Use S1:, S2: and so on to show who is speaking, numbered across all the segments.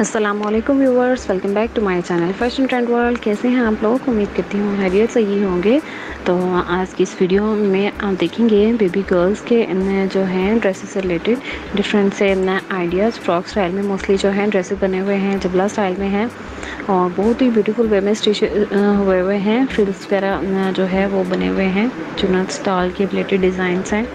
S1: Aslam viewers welcome back to my channel fashion trend world कैसे हैं आप लोग? उम्मीद करती हूँ हैरियत से ही होंगे। तो आज की इस वीडियो में आप देखेंगे बेबी गर्ल्स के जो हैं ड्रेसेस से रिलेटेड डिफरेंट से आइडियाज़ फ्रॉक स्टाइल में मोस्टली जो हैं ड्रेसेस बने हुए हैं जबला स्टाइल में हैं। और बहुत ही ब्यूटीफुल वे में स्टिच हुए हुए हैं। फ्रिल्स वगैरह जो है वो बने हुए हैं। चुनत स्टाइल के रिलेटेड डिज़ाइंस हैं।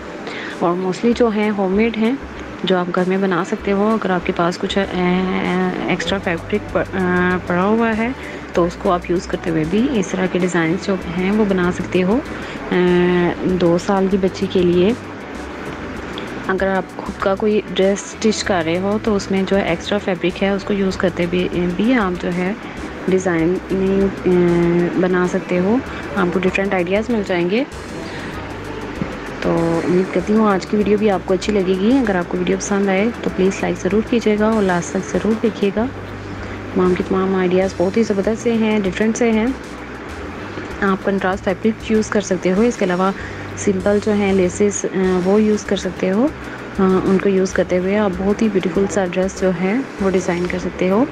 S1: और मोस्टली जो हैं होममेड हैं। जो आप घर में बना सकते हो अगर आपके पास कुछ एक्स्ट्रा फैब्रिक पड़ा हुआ है तो उसको आप यूज़ करते हुए भी इस तरह के डिज़ाइन जो हैं वो बना सकते हो। दो साल की बच्ची के लिए। अगर आप खुद का कोई ड्रेस स्टिच कर रहे हो तो उसमें जो एक्स्ट्रा फैब्रिक है उसको यूज़ करते भी, भी आप जो है डिज़ाइन बना सकते हो। आपको डिफरेंट आइडियाज़ मिल जाएँगे। तो उम्मीद करती हूँ आज की वीडियो भी आपको अच्छी लगेगी। अगर आपको वीडियो पसंद आए तो प्लीज़ लाइक ज़रूर कीजिएगा और लास्ट तक ज़रूर देखिएगा। तमाम के तमाम आइडियाज़ बहुत ही ज़बरदस्त से हैं डिफरेंट से हैं। आप कंट्रास्ट फैब्रिक यूज़ कर सकते हो। इसके अलावा सिंपल जो हैं लेसेस वो यूज़ कर सकते हो। उनको यूज़ करते हुए आप बहुत ही ब्यूटीफुल सा ड्रेस जो है, वो डिज़ाइन कर सकते हो।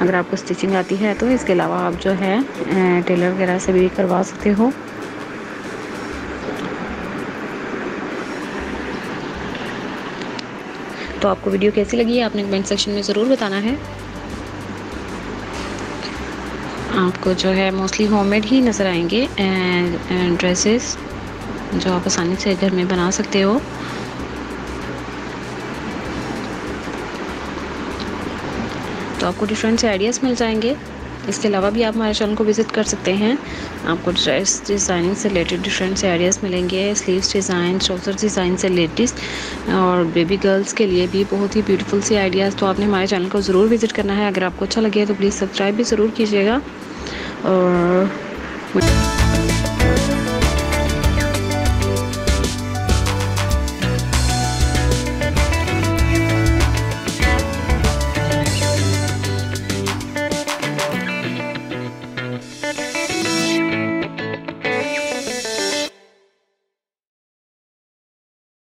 S1: अगर आपको स्टिचिंग आती है तो इसके अलावा आप जो है टेलर वगैरह से भी करवा सकते हो। तो आपको वीडियो कैसी लगी है, आपने कमेंट सेक्शन में ज़रूर बताना है। आपको जो है मोस्टली होममेड ही नज़र आएँगे ड्रेसेस जो आप आसानी से घर में बना सकते हो। तो आपको डिफरेंट से आइडियाज़ मिल जाएँगे। इसके अलावा भी आप हमारे चैनल को विज़िट कर सकते हैं। आपको ड्रेस डिज़ाइनिंग से रिलेटेड डिफरेंट से आइडियाज़ मिलेंगे स्लीव्स डिज़ाइन ट्राउज़र डिज़ाइन से लेटेस्ट और बेबी गर्ल्स के लिए भी बहुत ही ब्यूटीफुल सी आइडियाज़ तो आपने हमारे चैनल को ज़रूर विज़िट करना है। अगर आपको अच्छा लगे तो प्लीज़ सब्सक्राइब भी ज़रूर कीजिएगा और